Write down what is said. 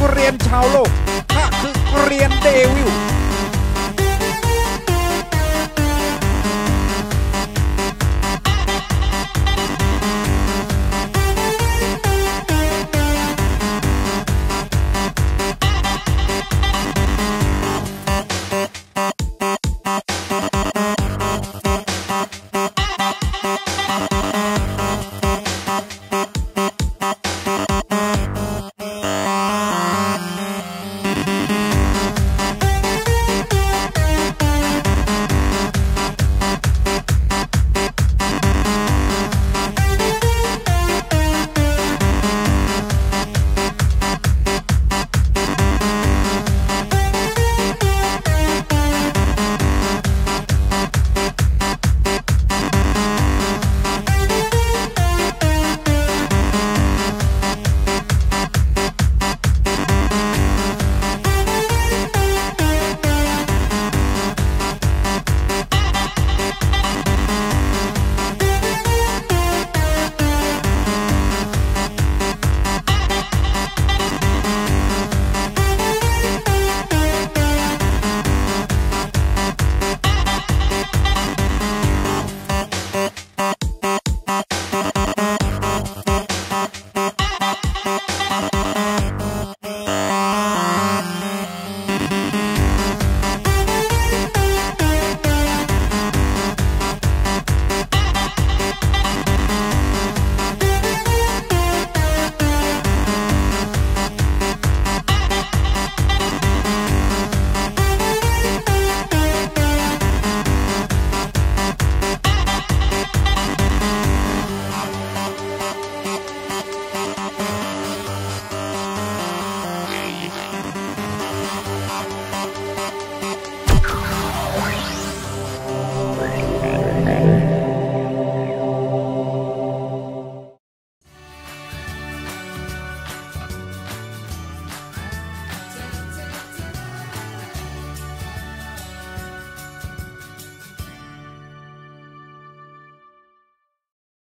ัเรียนชาวโลกข้าคือเรียนเดวิล